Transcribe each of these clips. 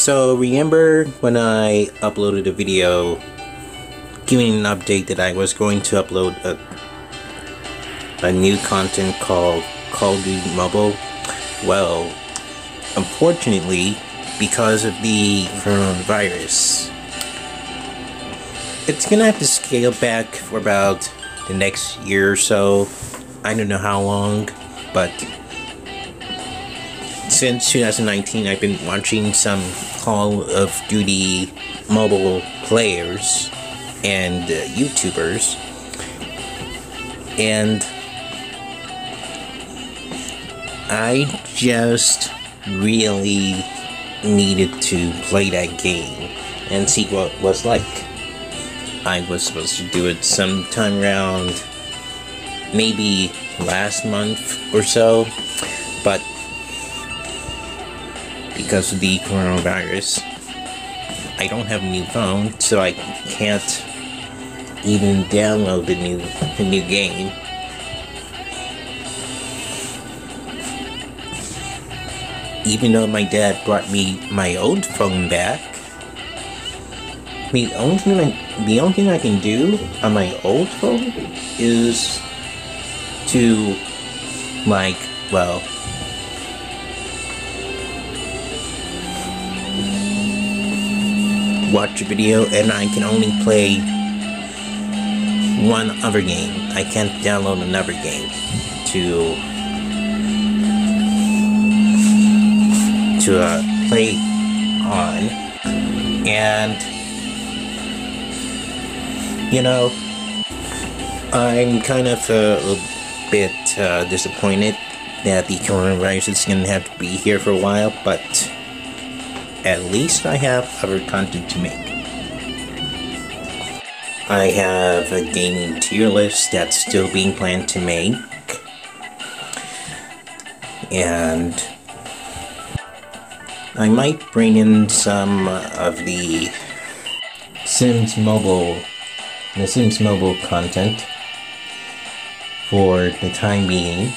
So remember when I uploaded a video giving an update that I was going to upload a, a new content called Call of Duty Mobile? Well, unfortunately, because of the coronavirus, it's gonna have to scale back for about the next year or so. I don't know how long, but since 2019, I've been watching some Call of Duty mobile players and uh, YouTubers, and I just really needed to play that game and see what it was like. I was supposed to do it sometime around maybe last month or so, but because of the coronavirus, I don't have a new phone, so I can't even download the new the new game. Even though my dad brought me my old phone back, the only thing I, the only thing I can do on my old phone is to like well watch a video and I can only play one other game. I can't download another game to to uh, play on and you know I'm kind of a bit uh, disappointed that the coronavirus is going to have to be here for a while but at least I have other content to make. I have a gaming tier list that's still being planned to make. And I might bring in some of the Sims Mobile, the Sims Mobile content for the time being.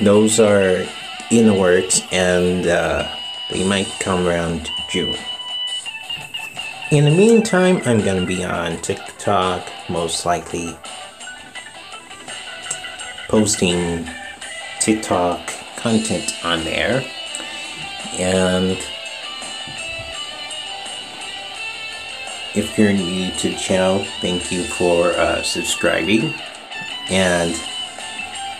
Those are in the works and uh, they might come around June. In the meantime, I'm gonna be on TikTok, most likely posting TikTok content on there. And if you're new to the channel, thank you for uh, subscribing. And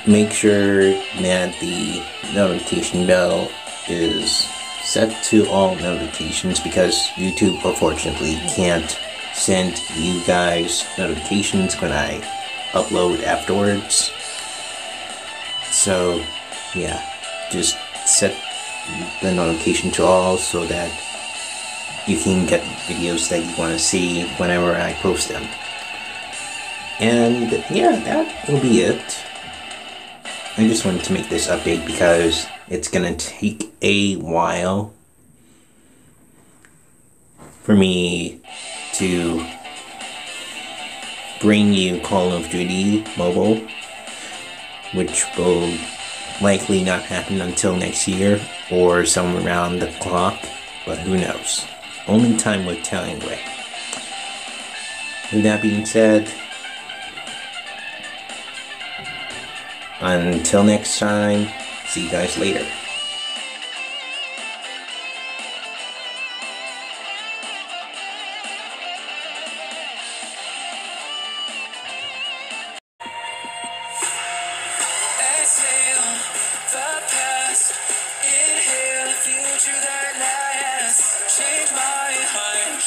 make sure that the notification bell is set to all notifications because YouTube unfortunately can't send you guys notifications when I upload afterwards. So yeah, just set the notification to all so that you can get videos that you want to see whenever I post them. And yeah, that will be it. I just wanted to make this update because it's gonna take a while for me to bring you Call of Duty Mobile, which will likely not happen until next year or somewhere around the clock, but who knows. Only time will tell anyway. With that being said, until next time, see you guys later.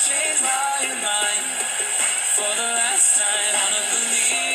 Change my mind. For the last time, wanna believe